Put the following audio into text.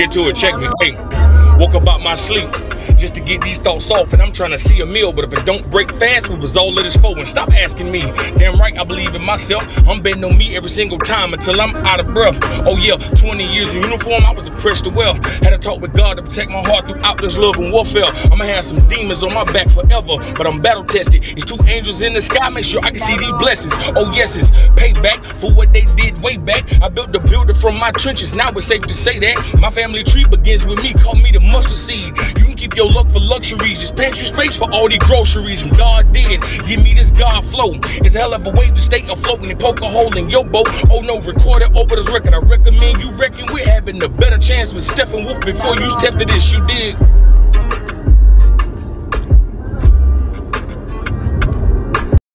Get to it, check me. Hey, woke up out my sleep just to get these thoughts off. And I'm trying to see a meal, but if it don't break fast, what was all of this for? And stop asking me. Damn right, I believe in myself. I'm betting on me every single time until I'm out of breath. Oh yeah, 20 years in uniform, I was oppressed to well. Had to talk with God to protect my heart throughout this love and warfare. I'ma have some demons on my back forever, but I'm battle tested. It's two angels in the sky, make sure I can see these blessings. Oh yes, it's payback for what they did way back. I built the builder from my trenches, now it's safe to say that. My family tree begins with me, call me the mustard seed. You can keep your luck for luxuries, just pantry space for all these groceries. And God did give me this God flow. It's a hell of a way to stay afloat and poke a hole in your boat. Oh no, record it over this record. I recommend you reckon we're having a better chance with Steppenwolf before you step to this. You dig?